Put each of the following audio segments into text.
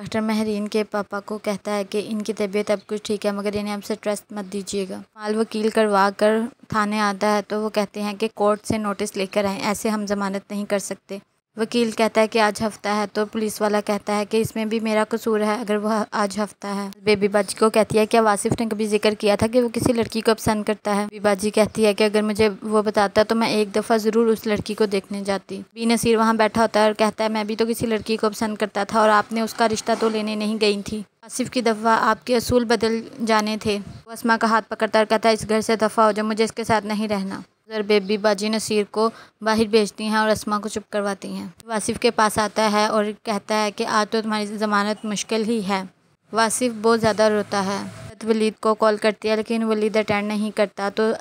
Doctor Mehreen के पापा को कहता है कि इनकी तबीयत अब कुछ ठीक है, मगर इन्हें हमसे ट्रस्ट मत दीजिएगा। माल वकील करवा कर थाने आता है तो वो कहते हैं कि कोर्ट से नोटिस लेकर आए, ऐसे हम जमानत नहीं कर सकते। वकील कहता है कि आज हफ़्ता है तो पुलिस वाला कहता है कि इसमें भी मेरा कसूर है, अगर वह आज हफ़्ता है। बेबी बाजी को कहती है क्या वासिफ ने कभी ज़िक्र किया था कि वो किसी लड़की को पसंद करता है। बेबी बाजी कहती है कि अगर मुझे वो बताता तो मैं एक दफ़ा ज़रूर उस लड़की को देखने जाती। बी नसीर वहाँ बैठा होता है और कहता है, मैं भी तो किसी लड़की को पसंद करता था और आपने उसका रिश्ता तो लेने नहीं गई थी। आसिफ की दफ़ा आपके असूल बदल जाने थे। वो असमा का हाथ पकड़ता और कहता है, इस घर से दफ़ा हो जाओ, मुझे इसके साथ नहीं रहना। उधर बेबी बाजी नसीर को बाहर भेजती हैं और असमा को चुप करवाती हैं। वासिफ के पास आता है और कहता है कि आज तो तुम्हारी ज़मानत मुश्किल ही है। वासिफ बहुत ज़्यादा रोता है। वलीद को कॉल करती है, लेकिन वलीद अटेंड नहीं करता। तो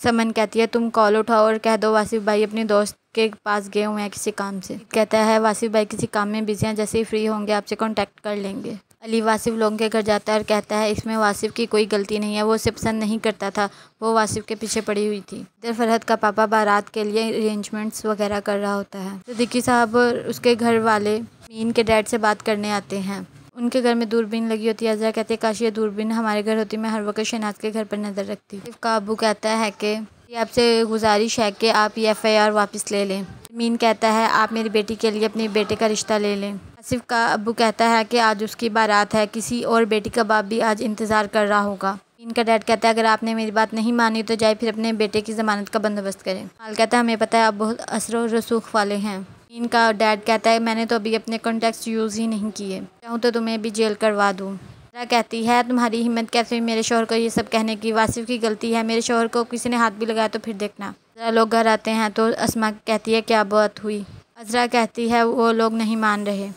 समन कहती है, तुम कॉल उठाओ और कह दो, वासिफ भाई अपने दोस्त के पास गए हुए हैं किसी काम से। कहता है, वासिफ भाई किसी काम में बिज़ी हैं, जैसे ही फ्री होंगे, आपसे कांटेक्ट कर लेंगे। अली वासिफ लोगों के घर जाता है और कहता है, इसमें वासिफ की कोई गलती नहीं है, वो उसे पसंद नहीं करता था, वो वासिफ के पीछे पड़ी हुई थी। इधर फरहत का पापा बारात के लिए अरेंजमेंट्स वगैरह कर रहा होता है। सिद्दीकी साहब उसके घर वाले मीन के डैड से बात करने आते हैं। उनके घर में दूरबीन लगी होती है। अजरा कहते हैं, काश ये दूरबीन हमारे घर होती, मैं हर वक्त शनाज के घर पर नज़र रखती का अबू कहता है कि आपसे गुजारिश है कि आप ये एफ़ आई आर वापस ले लें। मीन कहता है, आप मेरी बेटी के लिए अपने बेटे का रिश्ता ले लें। आसिफ का अबू कहता है कि आज उसकी बारात है, किसी और बेटी का बाप भी आज इंतज़ार कर रहा होगा। इनका डैड कहता है, अगर आपने मेरी बात नहीं मानी तो जाए फिर अपने बेटे की ज़मानत का बंदोबस्त करें। हाल कहता है, हमें पता है आप बहुत असर रसूख वाले हैं। इनका डैड कहता है, मैंने तो अभी अपने कॉन्टेक्ट यूज़ ही नहीं किए। चाहूँ तो तुम्हें भी जेल करवा दूँ। कहती है, तुम्हारी हिम्मत कैसे मेरे शोहर को ये सब कहने की वासिफ की गलती है। मेरे शोहर को किसी ने हाथ भी लगाया तो फिर देखना। ज़रा लोग घर आते हैं तो असमा कहती है, क्या बात हुई? अजरा कहती है, वो लोग नहीं मान रहे।